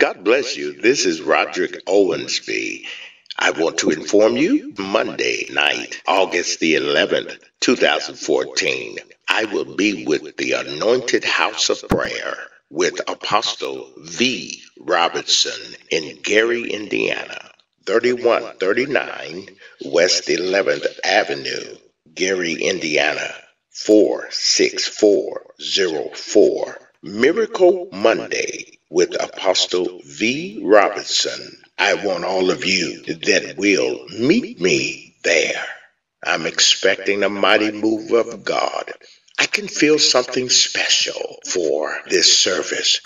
God bless you. This is Rodrick Owensby. I want to inform you Monday night, August the 11th, 2014, I will be with the Anointed House of Prayer with Apostle V. Robertson in Gary, Indiana, 3139 West 11th Avenue, Gary, Indiana, 46404. Miracle Monday with Apostle V. Robinson. I want all of you that will meet me there. I'm expecting a mighty move of God. I can feel something special for this service.